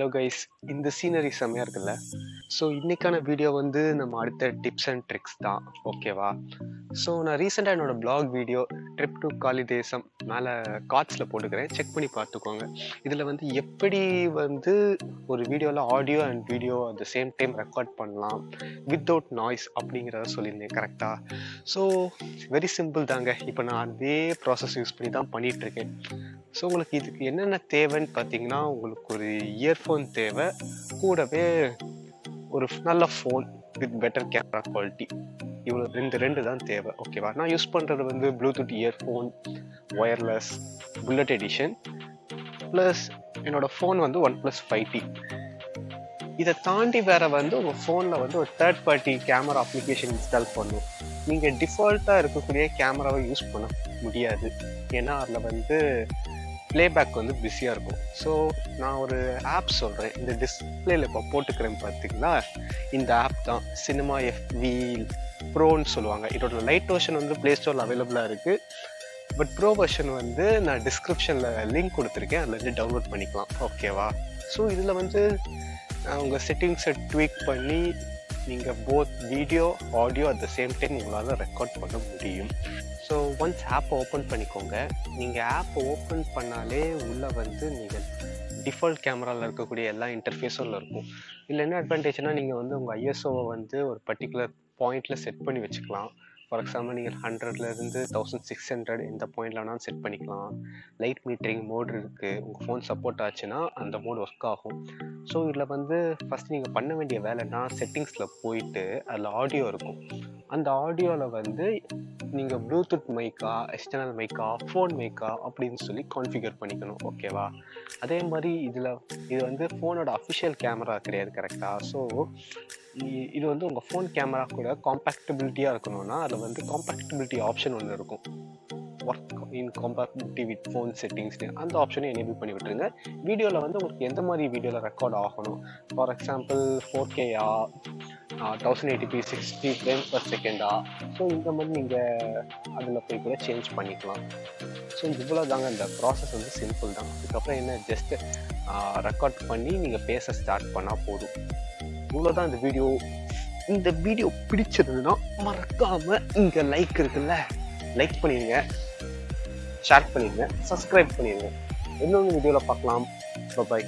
Hello guys இந்த scenery செம்மையாக இருக்குல்ல? ஸோ இன்றைக்கான வீடியோ வந்து நம்ம அடுத்த டிப்ஸ் அண்ட் ட்ரிக்ஸ் தான். ஓகேவா ஸோ நான் ரீசெண்டாக என்னோடய பிளாக் வீடியோ ட்ரிப் டு காலி தேசம் மேலே கார்ட்ஸில் போட்டுக்கிறேன். செக் பண்ணி பார்த்துக்கோங்க. இதில் வந்து எப்படி வந்து ஒரு வீடியோவில் audio and video at the same time record பண்ணலாம் வித்தவுட் நாய்ஸ் அப்படிங்கிறத சொல்லியிருந்தேன் கரெக்டாக ஸோ வெரி சிம்பிள் தாங்க. இப்போ நான் அதே ப்ராசஸ் யூஸ் பண்ணி தான் பண்ணிகிட்ருக்கேன் ஸோ உங்களுக்கு இதுக்கு என்னென்ன தேவைன்னு பார்த்தீங்கன்னா உங்களுக்கு ஒரு இயர்ஃபோன் தேவை. கூடவே ஒரு நல்ல phone with better camera quality இவ்வளோ ரெண்டு ரெண்டு தான் தேவை. ஓகேவா நான் யூஸ் பண்ணுறது வந்து bluetooth earphone wireless bullet edition plus என்னோடய ஃபோன் வந்து ஒன் ப்ளஸ் ஃபைவ் டி இதை தாண்டி வேற வந்து உங்கள் ஃபோனில் வந்து ஒரு third party camera application install பண்ணும். நீங்கள் டிஃபால்ட்டாக இருக்கக்கூடிய கேமராவை யூஸ் பண்ண முடியாது. ஏன்னா அதில் வந்து பிளேபேக் வந்து பிஸியாக இருக்கும். ஸோ நான் ஒரு ஆப் சொல்கிறேன் இந்த டிஸ்பிளேல இப்போ போட்டுக்கிறேன் பார்த்தீங்களா இந்த ஆப் தான். சினிமா எஃப்வி ப்ரோன்னு சொல்லுவாங்க. இதோட லைட் வெர்ஷன் வந்து ப்ளே ஸ்டோரில் அவைலபிளாக இருக்குது பட் ப்ரோ வெர்ஷன் வந்து நான் டிஸ்கிரிப்ஷனில் லிங்க் கொடுத்துருக்கேன். அதில் வந்து டவுன்லோட் பண்ணிக்கலாம். ஓகேவா ஸோ இதில் வந்து உங்கள் செட்டிங்ஸை ட்வீக் பண்ணி நீங்கள் both video audio at the same time உங்களால் ரெக்கார்ட் பண்ண முடியும். ஸோ ஒன்ஸ் ஆப்பை ஓப்பன் பண்ணிக்கோங்க. நீங்கள் ஆப்பை ஓப்பன் பண்ணாலே உள்ளே வந்து நீங்கள் டிஃபால்ட் கேமராவில் இருக்கக்கூடிய எல்லா இன்டர்ஃபேஸும் இருக்கும். இதில் என்ன அட்வான்டேஜ்னால் நீங்கள் வந்து உங்கள் ஐஎஸ்ஓவை வந்து ஒரு பர்டிகுலர் பாயிண்டில் செட் பண்ணி வச்சுக்கலாம். ஃபார் எக்ஸாம்பிள் நீங்கள் ஹண்ட்ரட்லேருந்து தௌசண்ட் சிக்ஸ் ஹண்ட்ரட் இந்த பாயிண்டில் வேணாலும் செட் பண்ணிக்கலாம். லைட் மீட்டரிங் மோட் இருக்குது உங்கள் ஃபோன் சப்போர்ட் ஆச்சுன்னா அந்த மோட் ஒர்க் ஆகும். ஸோ இதில் வந்து ஃபஸ்ட் நீங்கள் பண்ண வேண்டிய வேலைன்னா செட்டிங்ஸில் போயிட்டு அதில் ஆடியோ இருக்கும். அந்த ஆடியோவில் வந்து நீங்கள் ப்ளூடூத் மைக்கா எக்ஸ்டர்னல் மைக்கா ஃபோன் மைக்கா அப்படின்னு சொல்லி கான்ஃபிகர் பண்ணிக்கணும் ஓகேவா அதே மாதிரி இதில் இது வந்து ஃபோனோட அஃபிஷியல் கேமரா கிடையாது கரெக்டாக ஸோ இது வந்து உங்கள் ஃபோன் கேமரா கூட காம்பேக்டபிலிட்டியாக இருக்கணும்னா அதில் வந்து காம்பேக்டபிலிட்டி ஆப்ஷன் ஒன்று இருக்கும். Work in compatibility with phone செட்டிங்ஸ்னு அந்த ஆப்ஷனையும் எனேபிள் பண்ணி விட்டுருங்க. வீடியோவில் வந்து உங்களுக்கு எந்த மாதிரி வீடியோவில் ரெக்கார்ட் ஆகணும்? For example four Keya thousand eighty P sixty frame per செகண்டா so இந்த மாதிரி நீங்கள் அதில் போய் கூட சேஞ்ச் பண்ணிக்கலாம். ஸோ இவ்வளோ தாங்க இந்த ப்ராசஸ் வந்து சிம்பிள் தான். அதுக்கப்புறம் என்ன ஜஸ்ட் ரெக்கார்ட் பண்ணி நீங்கள் பேச ஸ்டார்ட் பண்ணால் போதும். இவ்வளோ தான் இந்த வீடியோ இந்த வீடியோ பிடிச்சிருந்ததுன்னா மறக்காமல் இங்கே லைக் இருக்குல்ல? லைக் பண்ணிடுங்க ஷேர் பண்ணிடுங்க சப்ஸ்கிரைப் பண்ணிடுங்க இன்னொன்று வீடியோவில் பார்க்கலாம். பாய்